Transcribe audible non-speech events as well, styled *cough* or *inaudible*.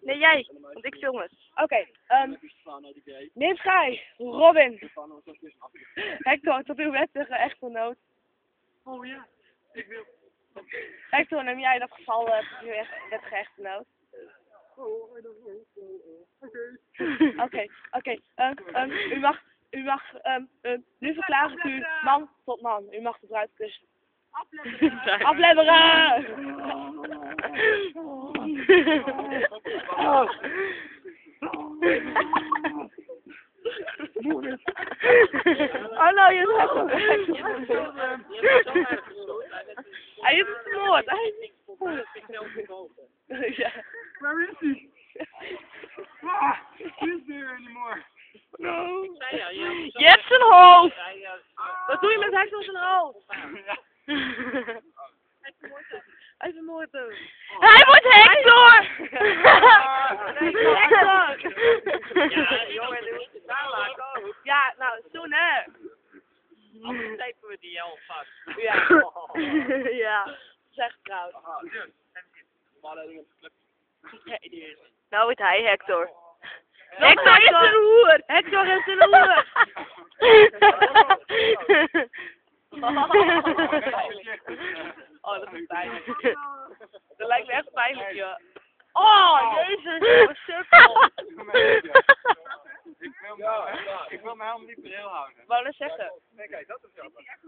Nee, jij. Want ik film het. Oké, ehm neem Sky, Robin, Hector, tot uw wettige echtgenoot. Oh ja, ik wil. Hector, neem jij in dat geval eh, tot uw echt- wettige echtgenoot? Oh, I don't know. Oké. Oké, oké. ehm, ehm, u mag, u mag, ehm, ehm, nu verklaar ik u man tot man. U mag de bruid kussen. Afleveren! *laughs* *laughs* Oh. oh no, you have to I am smart. Yeah. Where is he? Ah, he's there anymore. No. Jetzt een hoofd. Wat doe je met heks op zijn hoofd? Hij vermoordt hem. Hij Ja, nou, toen hè. Anders tapen we die al vast. Ja. *laughs* ja. Zeg trouwens. Dus. Nou wordt hij Hector. Hector is een hoer! Hector is een hoer! *laughs* *laughs* oh, dat is pijnlijk. Dat lijkt me echt pijnlijk, joh. Oh, jezus, wat sukkel. Maar om die bril houden. Wou dat zeggen. Nee, kijk, dat is jammer.